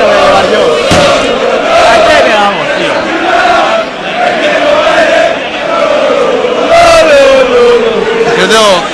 lo ¿A qué me vamos, tío? Yo tengo,